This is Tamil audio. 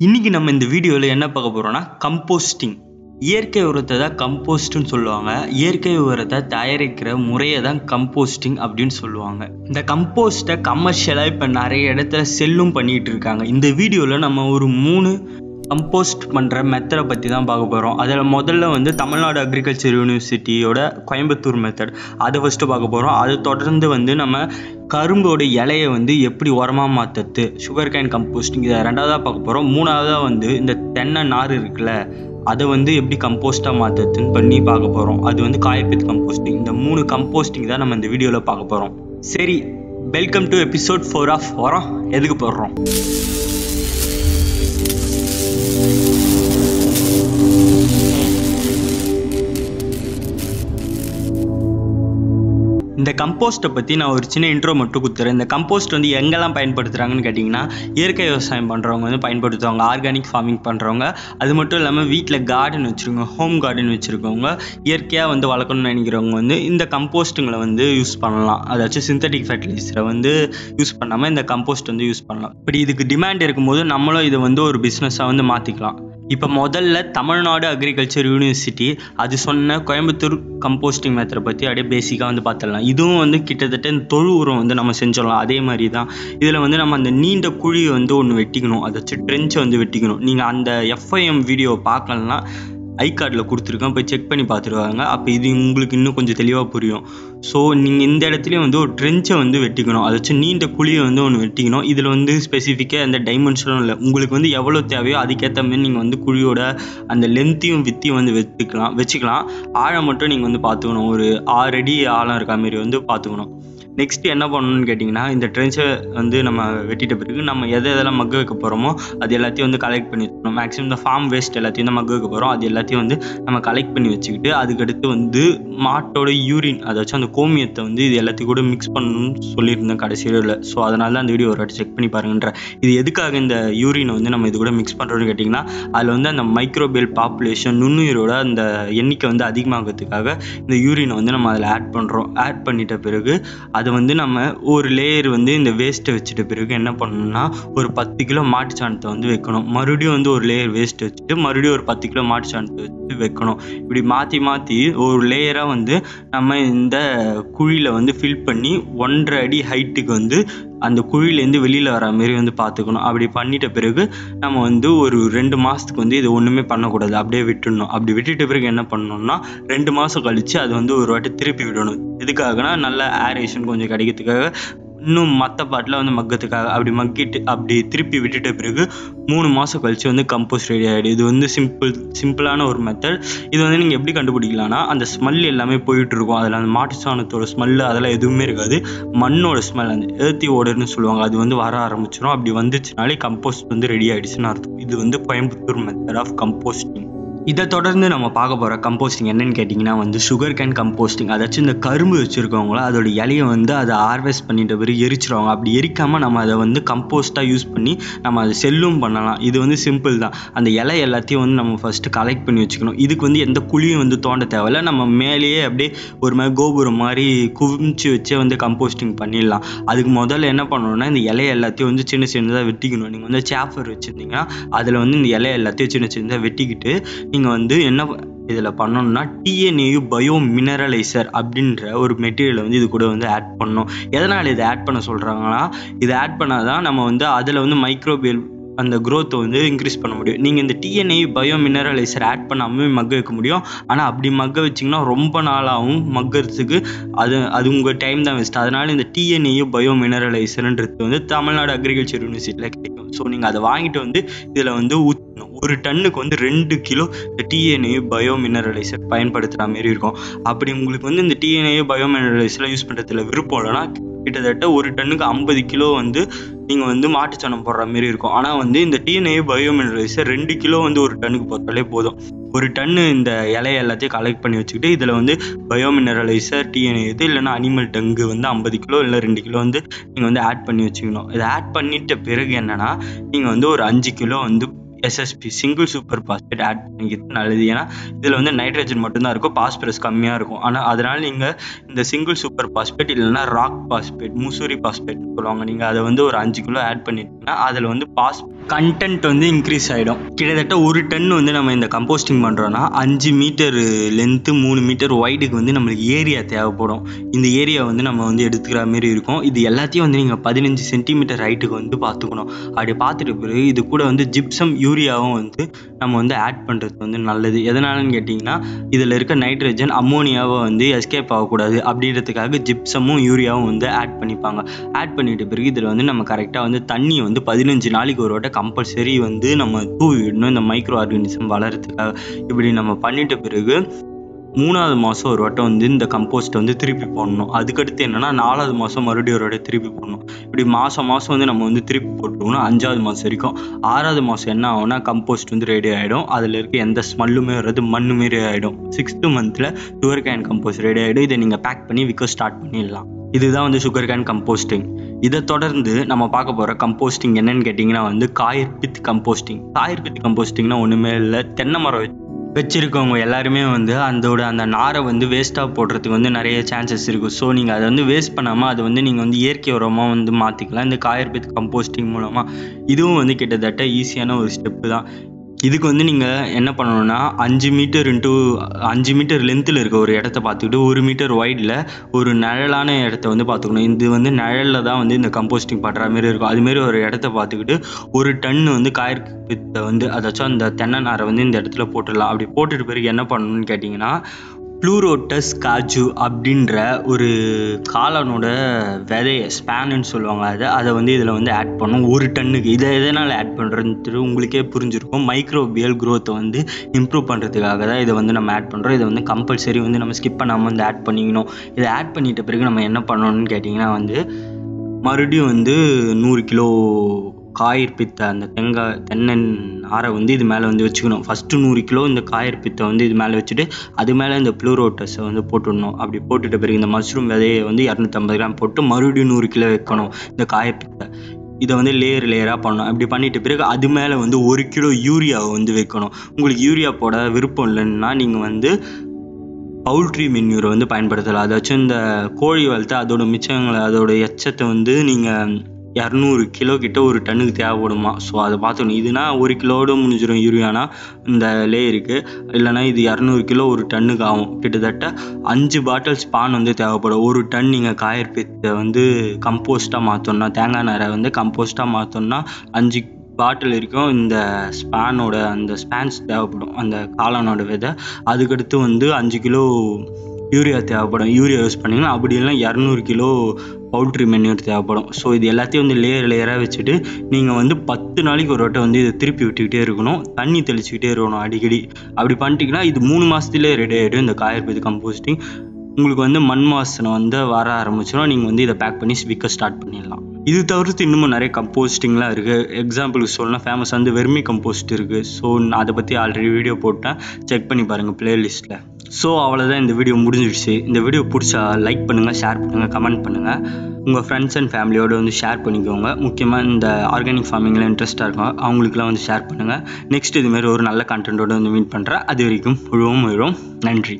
இன்னைக்கு நம்ம இந்த வீடியோவில் என்ன பார்க்க போகிறோன்னா கம்போஸ்டிங் இயற்கை உரத்தை தான் கம்போஸ்ட்னு சொல்லுவாங்க. இயற்கை உரத்தை தயாரிக்கிற முறையை தான் கம்போஸ்டிங் அப்படின்னு சொல்லுவாங்க. இந்த கம்போஸ்ட்டை கமர்ஷியலாக இப்போ நிறைய இடத்துல செல்லும் பண்ணிகிட்டு இருக்காங்க. இந்த வீடியோவில் நம்ம ஒரு மூணு கம்போஸ்ட் பண்ணுற மெத்தடை பற்றி தான் பார்க்க போகிறோம் அதில் முதல்ல வந்து தமிழ்நாடு அக்ரிகல்ச்சர் யூனிவர்சிட்டியோட கோயம்புத்தூர் மெத்தட் அதை ஃபஸ்ட்டு பார்க்க போகிறோம் அதை தொடர்ந்து வந்து நம்ம கரும்போட இலையை வந்து எப்படி உரமாக மாற்றுறது சுகர் கேன் கம்போஸ்டிங் இதை ரெண்டாவதாக பார்க்க போகிறோம் மூணாவதாக வந்து இந்த தென்னை நார் இருக்குல்ல அதை வந்து எப்படி கம்போஸ்ட்டாக மாற்றுறதுன்னு பண்ணி பார்க்க போகிறோம் அது வந்து காயப்பித் கம்போஸ்டிங் இந்த மூணு கம்போஸ்டிங் தான் நம்ம இந்த வீடியோவில் பார்க்க போகிறோம் சரி welcome to episode four of உரம் எதுக்கு போடுறோம்? இந்த கம்போஸ்ட்டை பற்றி நான் ஒரு சின்ன இன்ட்ரோ மட்டும் கொடுத்துறேன். இந்த கம்போஸ்ட் வந்து எங்கெல்லாம் பயன்படுத்துகிறாங்கன்னு கேட்டிங்கன்னா இயற்கை விவசாயம் பண்ணுறவங்க வந்து பயன்படுத்துவாங்க. ஆர்கானிக் ஃபார்மிங் பண்ணுறவங்க அது மட்டும் இல்லாமல் வீட்டில் கார்டன் வச்சுருக்கவங்க ஹோம் கார்டன் வச்சுருக்கவங்க இயற்கையாக வந்து வளர்க்கணும்னு நினைக்கிறவங்க வந்து இந்த கம்போஸ்ட்டுங்களை வந்து யூஸ் பண்ணலாம். அதாச்சும் சிந்தட்டிக் ஃபர்டிலைசரை வந்து யூஸ் பண்ணாமல் இந்த கம்போஸ்ட் வந்து யூஸ் பண்ணலாம். இப்படி இதுக்கு டிமாண்ட் இருக்கும்போது நம்மளும் இதை வந்து ஒரு பிஸ்னஸாக வந்து மாற்றிக்கலாம் இப்போ முதல்ல தமிழ்நாடு அக்ரிகல்ச்சர் யூனிவர்சிட்டி அது சொன்ன கோயம்புத்தூர் கம்போஸ்டிங் மெத்தடை பற்றி அப்படியே பேசிக்காக வந்து பார்த்துடலாம் இதுவும் வந்து கிட்டத்தட்ட இந்த தொழு உரம் வந்து நம்ம செஞ்சிடலாம் அதே மாதிரி தான் இதில் வந்து நம்ம அந்த நீண்ட குழியை வந்து ஒன்று வெட்டிக்கணும். அதை வச்சு ட்ரெஞ்சை வந்து வெட்டிக்கணும். நீங்கள் அந்த எஃப்ஐஎம் வீடியோ பார்க்கலன்னா ஐ கார்டில் கொடுத்துருக்கேன். போய் செக் பண்ணி பார்த்துருவாங்க. அப்போ இது உங்களுக்கு இன்னும் கொஞ்சம் தெளிவாக புரியும். ஸோ நீங்கள் இந்த இடத்துலையும் வந்து ஒரு ட்ரென்ச்சை வந்து வெட்டிக்கணும். அதாச்சும் நீண்ட குழியை வந்து ஒன்று வெட்டிக்கணும். இதில் வந்து ஸ்பெசிஃபிக்காக அந்த டைமென்ஷனும் இல்லை. உங்களுக்கு வந்து எவ்வளோ தேவையோ அதுக்கேற்ற மாதிரி நீங்கள் வந்து குழியோட அந்த லென்த்தையும் வித்தியும் வந்து வச்சுக்கலாம் வச்சுக்கலாம். ஆழம் மட்டும் நீங்கள் வந்து பார்த்துக்கணும். ஒரு ஆறு அடி ஆழம் இருக்கா மாரி வந்து பார்த்துக்கணும். நெக்ஸ்ட் என்ன பண்ணணும்னு கேட்டிங்கன்னா இந்த ட்ரென்ச்சை வந்து நம்ம வெட்டிட்ட பிறகு நம்ம எதை எதெல்லாம் மக்கு வைக்க போகிறோமோ அது எல்லாத்தையும் வந்து கலெக்ட் பண்ணி வச்சுக்கணும். மேக்ஸிமம் இந்த ஃபார்ம் வேஸ்ட் எல்லாத்தையும் தான் மக்கு வைக்க போகிறோம் அது எல்லாத்தையும் வந்து நம்ம கலெக்ட் பண்ணி வச்சுக்கிட்டு அதுக்கடுத்து வந்து மாட்டோட யூரின் அதாச்சும் அந்த கோமியத்தை வந்து இது எல்லாத்தையும் கூட மிக்ஸ் பண்ணணும்னு சொல்லியிருந்தேன் கடைசியில் ஸோ அதனால தான் அந்த வீடியோ ஒரு வாட்டி செக் பண்ணி பாருங்கன்ற. இது எதுக்காக இந்த யூரினை வந்து நம்ம இது கூட மிக்ஸ் பண்ணுறோன்னு கேட்டிங்கன்னா அதில் வந்து அந்த மைக்ரோபியல் பாப்புலேஷன் நுண்ணுயிரோட அந்த எண்ணிக்கை வந்து அதிகமாகிறதுக்காக இந்த யூரினை வந்து நம்ம அதில் ஆட் பண்ணுறோம் ஆட் பண்ணிட்ட பிறகு அதை அதை வந்து நம்ம ஒரு லேயர் வந்து இந்த வேஸ்ட்டை வச்சுட்ட பிறகு என்ன பண்ணணும்னா ஒரு பத்து கிலோ மாட்டு சாணத்தை வந்து வைக்கணும். மறுபடியும் வந்து ஒரு லேயர் வேஸ்ட் வச்சுட்டு மறுபடியும் ஒரு பத்து கிலோ மாட்டு சாணத்தை வச்சு வைக்கணும். இப்படி மாற்றி மாற்றி ஒரு லேயராக வந்து நம்ம இந்த குழியில் வந்து ஃபில் பண்ணி ஒன்றரை அடி ஹைட்டுக்கு வந்து அந்த குழியிலேருந்து வெளியில் வர மாரி வந்து பார்த்துக்கணும். அப்படி பண்ணிட்ட பிறகு நம்ம வந்து ஒரு ரெண்டு மாதத்துக்கு வந்து இது ஒன்றுமே பண்ணக்கூடாது. அப்படியே விட்டுடணும். அப்படி விட்டுட்ட பிறகு என்ன பண்ணணும்னா ரெண்டு மாதம் கழித்து அது வந்து ஒரு வாட்டி திருப்பி விடணும். எதுக்காகனா நல்ல ஏரேஷன் கொஞ்சம் கிடைக்கிறதுக்காக இன்னும் மற்ற பாட்டில் வந்து மக்கத்துக்காக அப்படி மக்கிட்டு அப்படி திருப்பி விட்டுட்ட பிறகு மூணு மாதம் கழிச்சு வந்து கம்போஸ்ட் ரெடி ஆகிடும் இது வந்து சிம்பிள் சிம்பிளான ஒரு மெத்தட் இது வந்து நீங்கள் எப்படி கண்டுபிடிக்கலாம்னா அந்த ஸ்மெல் எல்லாமே போயிட்டு இருக்கும். அதில் அந்த மாட்டு சாணத்தோட ஸ்மெல் அதெல்லாம் எதுவுமே இருக்காது. மண்ணோட ஸ்மெல் அந்த ஏர்த்தி ஓடர்னு சொல்லுவாங்க. அது வந்து வர ஆரம்பிச்சிடும் அப்படி வந்துச்சுனாலே கம்போஸ்ட் வந்து ரெடி ஆகிடுச்சுன்னு அர்த்தம். இது வந்து கோயம்புத்தூர் மெத்தட் ஆஃப் கம்போஸ்டிங் இதை தொடர்ந்து நம்ம பார்க்க போகிற கம்போஸ்டிங் என்னன்னு கேட்டிங்கன்னா வந்து சுகர் கேன் கம்போஸ்டிங் அதாச்சும் இந்த கரும்பு வச்சுருக்கவங்கள அதோட இலையை வந்து அதை ஹார்வெஸ்ட் பண்ணிட்ட பிறகு எரிச்சிருவாங்க. அப்படி எரிக்காமல் நம்ம அதை வந்து கம்போஸ்ட்டாக யூஸ் பண்ணி நம்ம அதை செல்லும் பண்ணலாம். இது வந்து சிம்பிள் தான். அந்த இலை எல்லாத்தையும் வந்து நம்ம ஃபஸ்ட்டு கலெக்ட் பண்ணி வச்சுக்கணும். இதுக்கு வந்து எந்த குழியும் வந்து தோண்ட தேவையில்ல. நம்ம மேலேயே அப்படியே ஒரு மாதிரி கோபுரம் மாதிரி குவிச்சு வச்சே வந்து கம்போஸ்டிங் பண்ணிடலாம். அதுக்கு முதல்ல என்ன பண்ணணும்னா இந்த இலையை எல்லாத்தையும் வந்து சின்ன சின்னதாக வெட்டிக்கணும். நீங்கள் வந்து சேஃபர் வச்சுருந்தீங்கன்னா அதில் வந்து இந்த இலையை எல்லாத்தையும் சின்ன சின்னதாக வெட்டிக்கிட்டு நீங்கள் வந்து என்ன இதில் பண்ணணும்னா டிஎன்ஏயு பயோ மினரலைசர் அப்படின்ற ஒரு மெட்டீரியலை வந்து இது கூட வந்து ஆட் பண்ணணும். எதனால் இதை ஆட் பண்ண சொல்கிறாங்கன்னா இதை ஆட் பண்ணால் தான் நம்ம வந்து அதில் வந்து மைக்ரோபியல் அந்த க்ரோத்தை வந்து இன்க்ரீஸ் பண்ண முடியும். நீங்கள் இந்த டிஎன்ஏ பயோ மினரலைசர் ஆட் பண்ணாமல் மக்க வைக்க முடியும். ஆனால் அப்படி மக்க வச்சிங்கன்னா ரொம்ப நாளாகவும் மக்கறதுக்கு அது அது உங்கள் டைம் தான் வேஸ்ட் அதனால் இந்த டிஎன்ஏ பயோ மினரலைசர்ன்றது வந்து தமிழ்நாடு அக்ரிகல்ச்சர் யூனிவர்சிட்டியில் கிடைக்கும். ஸோ நீங்கள் அதை வாங்கிட்டு வந்து இதில் வந்து ஒரு டன்னுக்கு வந்து ரெண்டு கிலோ இந்த டிஎன்ஏ பயோ மினரலைசர் பயன்படுத்துகிற மாரி இருக்கும். அப்படி உங்களுக்கு வந்து இந்த டிஎன்ஏ பயோ மினரலைசர்லாம் யூஸ் பண்ணுறதுல விருப்பம் இல்லைன்னா கிட்டத்தட்ட ஒரு டன்னுக்கு ஐம்பது கிலோ வந்து நீங்கள் வந்து மாட்டுச்சாணம் போடுற மாரி இருக்கும். ஆனால் வந்து இந்த டிஎன்ஏ பயோ மினரலைசர் ரெண்டு கிலோ வந்து ஒரு டன்னுக்கு போட்டாலே போதும். ஒரு டன்னு இந்த இலையை எல்லாத்தையும் கலெக்ட் பண்ணி வச்சுக்கிட்டு இதில் வந்து பயோ மினரலைசர் டிஎன்ஏ இது இல்லைன்னா அனிமல் டங்கு வந்து ஐம்பது கிலோ இல்லை ரெண்டு கிலோ வந்து நீங்கள் வந்து ஆட் பண்ணி வச்சுக்கணும். இதை ஆட் பண்ணிட்ட பிறகு என்னென்னா நீங்கள் வந்து ஒரு அஞ்சு கிலோ வந்து SSP single super phosphate add பண்ணிக்கிறது நல்லது. ஏன்னா இதில் வந்து நைட்ரஜன் மட்டும்தான் இருக்கும் பாஸ்பரஸ் கம்மியாக இருக்கும். ஆனால் அதனால் நீங்கள் இந்த சிங்கிள் சூப்பர் பாஸ்பேட் இல்லைன்னா ராக் பாஸ்பேட் முசூரி பாஸ்பேட் சொல்லுவாங்க. நீங்கள் அதை வந்து ஒரு அஞ்சு கிலோ ஆட் பண்ணிட்டீங்கன்னா அதில் வந்து பாஸ் கண்டென்ட் வந்து இன்க்ரீஸ் ஆகிடும் கிட்டத்தட்ட ஒரு டன் வந்து நம்ம இந்த கம்போஸ்டிங் பண்ணுறோன்னா அஞ்சு மீட்டர் லென்த்து மூணு மீட்டர் ஒய்டுக்கு வந்து நம்மளுக்கு ஏரியா தேவைப்படும். இந்த ஏரியா வந்து நம்ம வந்து எடுத்துக்கிற மாரி இருக்கும். இது எல்லாத்தையும் வந்து நீங்கள் பதினஞ்சு சென்டிமீட்டர் ஹைட்டுக்கு வந்து பார்த்துக்கணும். அப்படி பார்த்துட்டு பிறகு இது கூட வந்து ஜிப்சம் யூரியாவும் வந்து நம்ம வந்து ஆட் பண்ணுறது வந்து நல்லது. எதனாலன்னு கேட்டிங்கன்னா இதில் இருக்க நைட்ரஜன் அம்மோனியாவை வந்து எஸ்கேப் ஆகக்கூடாது. அப்படின்றதுக்காக ஜிப்சமும் யூரியாவும் வந்து ஆட் பண்ணிப்பாங்க. ஆட் பண்ணிட்டு பிறகு இதில் வந்து நம்ம கரெக்டாக வந்து தண்ணி வந்து பதினஞ்சு நாளைக்கு ஒரு வாட்டை கம்பல்சரி வந்து நம்ம தூவி விடணும் இந்த மைக்ரோ ஆர்கானிசம் வளர்கிறதுக்காக இப்படி நம்ம பண்ணிட்ட பிறகு மூணாவது மாதம் ஒரு வட்டம் வந்து இந்த கம்போஸ்ட்டை வந்து திருப்பி போடணும். அதுக்கடுத்து என்னென்னா நாலாவது மாதம் மறுபடியும் ஒரு வாட்டி திருப்பி போடணும். இப்படி மாதம் மாதம் வந்து நம்ம வந்து திருப்பி போட்டுக்கணும் அஞ்சாவது மாதம் வரைக்கும். ஆறாவது மாதம் என்ன ஆகும்னா கம்போஸ்ட் வந்து ரெடி ஆகிடும் அதில் இருக்க எந்த ஸ்மெல்லுமே வராது மண்ணு மாரி ஆகிடும் சிக்ஸ்த்து மந்தில் சுகர் கேன் கம்போஸ்ட் ரெடி ஆகிடும் இதை நீங்கள் பேக் பண்ணி விற்க ஸ்டார்ட் பண்ணிடலாம். இதுதான் வந்து சுகர் கேன் கம்போஸ்டிங் இதை தொடர்ந்து நம்ம பார்க்க போகிற கம்போஸ்டிங் என்னன்னு கேட்டிங்கன்னா வந்து coir pith composting coir pith கம்போஸ்டிங்னா ஒன்றுமே இல்லை. தென்னை மரம் வச்சிருக்கவங்க எல்லாருமே வந்து அதோட அந்த நாரை வந்து வேஸ்ட்டாக போடுறதுக்கு வந்து நிறைய சான்சஸ் இருக்குது ஸோ நீங்கள் அதை வந்து வேஸ்ட் பண்ணாமல் அதை வந்து நீங்கள் வந்து இயற்கை உரமாக வந்து மாற்றிக்கலாம் இந்த காயர்பித் கம்போஸ்டிங் மூலமாக இதுவும் வந்து கிட்டத்தட்ட ஈஸியான ஒரு ஸ்டெப்பு தான். இதுக்கு வந்து நீங்கள் என்ன பண்ணணும்னா அஞ்சு மீட்டர் இன்ட்டு அஞ்சு மீட்டர் லென்த்தில் இருக்க ஒரு இடத்த பார்த்துக்கிட்டு ஒரு மீட்டர் ஒய்டில் ஒரு நிழலான இடத்த வந்து பார்த்துக்கணும். இது வந்து நிழலில் தான் வந்து இந்த கம்போஸ்டிங் பண்ணுற மாதிரி இருக்கும். அதுமாரி ஒரு இடத்த பார்த்துக்கிட்டு ஒரு டன் வந்து காயர் வந்து அதாச்சும் அந்த தென்னை நாரை வந்து இந்த இடத்துல போட்டுடலாம். அப்படி போட்டுட்டு பிறகு என்ன பண்ணணும்னு கேட்டிங்கன்னா ப்ளூரோட்டஸ் காஜு அப்படின்ற ஒரு காளானோட விதையை ஸ்பேனுன்னு சொல்லுவாங்க அதை அதை வந்து இதில் வந்து ஆட் பண்ணும். ஒரு டன்னுக்கு. இதை எதனால் ஆட் பண்ணுறதுன்ட்டு உங்களுக்கே புரிஞ்சிருக்கும். மைக்ரோபியல் க்ரோத்தை வந்து இம்ப்ரூவ் பண்ணுறதுக்காக தான் இதை வந்து நம்ம ஆட் பண்ணுறோம் இதை வந்து கம்பல்சரி வந்து நம்ம ஸ்கிப் பண்ணாமல் வந்து ஆட் பண்ணிக்கணும். இதை ஆட் பண்ணிட்ட பிறகு நம்ம என்ன பண்ணணும்னு கேட்டிங்கன்னா வந்து மறுபடியும் வந்து நூறு கிலோ காயிர் பித்தை அந்த தேங்காய் தென்னன் ஆரை வந்து இது மேலே வந்து வச்சுக்கணும். ஃபஸ்ட்டு நூறு கிலோ இந்த காயர் பித்தை வந்து இது மேலே வச்சுட்டு அது மேலே இந்த ப்ளூரோட்டஸை வந்து போட்டுடணும். அப்படி போட்டுட்ட பிறகு இந்த மஷ்ரூம் விதையை வந்து இரநூத்தம்பது கிராம் போட்டு மறுபடியும் நூறு கிலோ வைக்கணும் இந்த காயர் பித்தை. இதை வந்து லேயர் லேயராக பண்ணணும். அப்படி பண்ணிட்ட பிறகு அது மேலே வந்து ஒரு கிலோ யூரியாவை வந்து வைக்கணும். உங்களுக்கு யூரியா போட விருப்பம் இல்லைன்னா நீங்கள் வந்து பவுல்ட்ரி மென்யூரை வந்து பயன்படுத்தலாம். அதாச்சும் இந்த கோழி வளர்த்து அதோட மிச்சங்களை அதோட எச்சத்தை வந்து நீங்கள் இரநூறு கிலோ கிட்ட ஒரு டன்னுக்கு தேவைப்படுமா? ஸோ அதை பார்த்துக்கணும். இதுனா ஒரு கிலோவோட முடிஞ்சிடும் யூரியானா? இந்த லேயருக்கு இல்லைனா இது இரநூறு கிலோ ஒரு டன்னுக்கு ஆகும். கிட்டத்தட்ட அஞ்சு பாட்டில் ஸ்பான் வந்து தேவைப்படும். ஒரு டன் நீங்கள் காயற்பத்தை வந்து கம்போஸ்ட்டாக மாற்றணும்னா தேங்காய் நாரை வந்து கம்போஸ்ட்டாக மாற்றணும்னா அஞ்சு பாட்டில் இருக்கும் இந்த ஸ்பேனோட அந்த ஸ்பேன்ஸ் தேவைப்படும். அந்த காளானோட விதை. அதுக்கடுத்து வந்து அஞ்சு கிலோ யூரியா தேவைப்படும். யூரியா யூஸ் பண்ணிங்கன்னா அப்படி இல்லைனா இரநூறு கிலோ பவுல்ட்ரி மென்யூர் தேவைப்படும். ஸோ இது எல்லாத்தையும் வந்து லேயர் லேயராக வச்சுட்டு நீங்கள் வந்து பத்து நாளைக்கு ஒரு வட்டம் வந்து இதை திருப்பி விட்டுக்கிட்டே இருக்கணும். தண்ணி தெளிச்சுக்கிட்டே இருக்கணும் அடிக்கடி. அப்படி பண்ணிட்டீங்கன்னா இது மூணு மாதத்துலேயே ரெடி ஆகிடும் இந்த காயற்பது கம்போஸ்டிங் உங்களுக்கு வந்து மண் வாசனை வந்து வர ஆரம்பிச்சிடும். நீங்கள் வந்து இதை பேக் பண்ணி விற்க ஸ்டார்ட் பண்ணிடலாம். இது தவிர்த்து இன்னமும் நிறைய கம்போஸ்டிங்லாம் இருக்குது எக்ஸாம்பிளுக்கு சொல்லலாம் ஃபேமஸ் வந்து வெர்மி கம்போஸ்ட் இருக்குது ஸோ நான் அதை பற்றி ஆல்ரெடி வீடியோ போட்டேன். செக் பண்ணி பாருங்கள் பிளேலிஸ்ட்டில் ஸோ அவ்வளோதான் இந்த வீடியோ முடிஞ்சிடுச்சு. இந்த வீடியோ பிடிச்சா லைக் பண்ணுங்கள் ஷேர் பண்ணுங்கள் கமெண்ட் பண்ணுங்கள் உங்கள் ஃப்ரெண்ட்ஸ் அண்ட் ஃபேமிலியோடு வந்து ஷேர் பண்ணிக்கோங்க. முக்கியமாக இந்த ஆர்கானிக் ஃபார்மிங்கில் இன்ட்ரெஸ்ட்டாக இருக்கும். அவங்களுக்குலாம் வந்து ஷேர் பண்ணுங்கள் நெக்ஸ்ட் இதுமாரி ஒரு நல்ல கண்டென்ட்டோடு வந்து மீட் பண்ணுறேன் அது வரைக்கும் முழுவதும் முழுவதும் நன்றி.